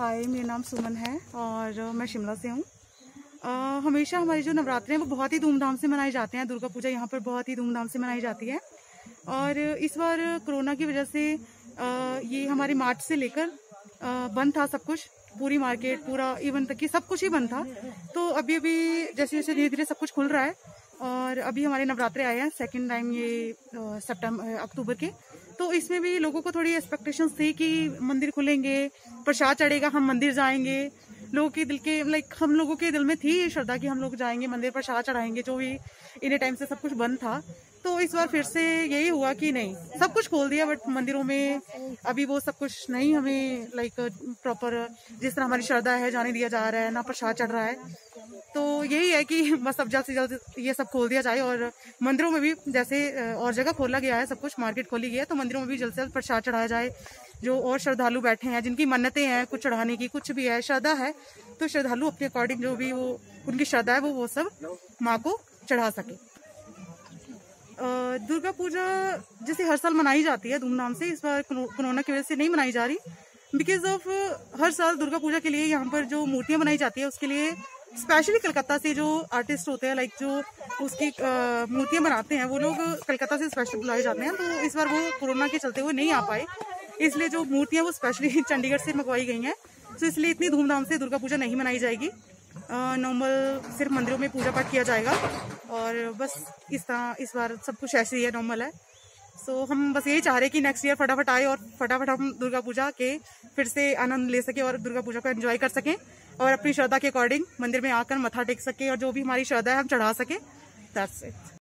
हाय मेरा नाम सुमन है और मैं शिमला से हूँ। हमेशा हमारे जो नवरात्रे हैं वो बहुत ही धूमधाम से मनाए जाते हैं। दुर्गा पूजा यहाँ पर बहुत ही धूमधाम से मनाई जाती है। और इस बार कोरोना की वजह से आ, ये हमारे मार्च से लेकर बंद था सब कुछ। पूरी मार्केट पूरा इवन तक कि सब कुछ ही बंद था। तो अभी अभी जैसे जैसे धीरे धीरे सब कुछ खुल रहा है। और अभी हमारे नवरात्रे आए हैं। सेकेंड टाइम ये सितंबर अक्टूबर के। तो इसमें भी लोगों को थोड़ी एक्सपेक्टेशन थी कि मंदिर खुलेंगे, प्रसाद चढ़ेगा, हम मंदिर जाएँगे। लोगों के दिल के लाइक हम लोगों के दिल में थी श्रद्धा कि हम लोग जाएँगे, मंदिर प्रसाद चढ़ाएँगे, जो भी इन्हें टाइम से सब कुछ बंद था। तो इस बार फिर से यही हुआ कि नहीं, सब कुछ खोल दिया बट मंदिरों में अभी वो सब कुछ नहीं हमें लाइक प्रॉपर जिस तरह हमारी श्रद्धा है, जाने दिया जा रहा है, ना प्रसाद चढ़ रहा है। तो यही है कि बस अब जल्द से जल्द ये सब खोल दिया जाए और मंदिरों में भी जैसे और जगह खोला गया है, सब कुछ मार्केट खोली गई है तो मंदिरों में भी जल्द से जल्द प्रसाद चढ़ाया जाए। जो और श्रद्धालु बैठे हैं, जिनकी मन्नतें हैं, कुछ चढ़ाने की, कुछ भी है, श्रद्धा है तो श्रद्धालु अपने अकॉर्डिंग जो भी वो, उनकी श्रद्धा है, वो वो सब माँ को चढ़ा सके। दुर्गा पूजा जैसे हर साल मनाई जाती है, धूमधाम से, इस बार कोरोना की वजह से नहीं मनाई जा रही। बिकॉज़ ऑफ़ हर साल दुर्गा पूजा के लिए यहाँ पर जो मूर्तियाँ बनाई जाती है, उसके लिए स्पेशली कलकत्ता से जो आर्टिस्ट होते हैं लाइक जो उसकी मूर्तियाँ बनाते हैं, वो लोग कलकत्ता से स्पेशल बुलाए जाते हैं तो इस बार वो कोरोना के चलते हुए नहीं आ पाए। इसलिए जो मूर्तियाँ वो स्पेशली चंडीगढ़ से मंगवाई गई हैं तो इसलिए इतनी धूमधाम से दुर्गा पूजा नहीं मनाई जाएगी। नॉर्मल सिर्फ़ मंदिरों में पूजा पाठ किया जाएगा, और बस इस तरह, इस बार सब कुछ ऐसे ही है नॉर्मल है। सो so, हम बस यही चाह रहे कि नेक्स्ट ईयर फटाफट आए और फटाफट हम दुर्गा पूजा के फिर से आनंद ले सके और दुर्गा पूजा को एंजॉय कर सकें और अपनी श्रद्धा के अकॉर्डिंग मंदिर में आकर मथा टेक सके और जो भी हमारी श्रद्धा है हम चढ़ा सके। That's it